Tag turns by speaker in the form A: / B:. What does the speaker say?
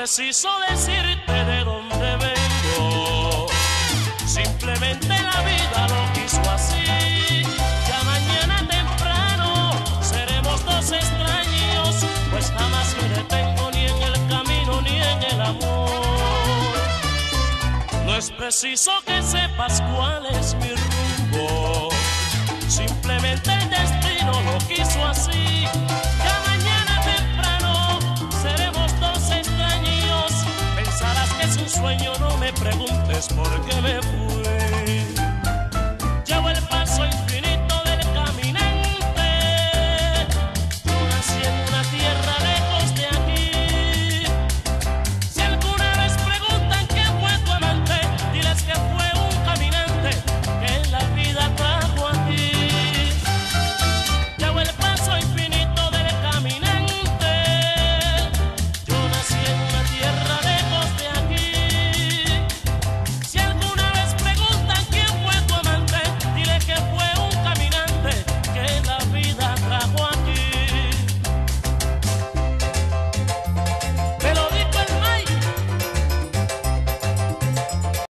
A: preciso decirte de dónde vengo. Simplemente la vida lo quiso así. Ya mañana temprano seremos dos extraños, pues jamás me detengo ni en el camino ni en el amor. No es preciso que sepas cuál es mi rumbo. no me preguntes por qué me fui.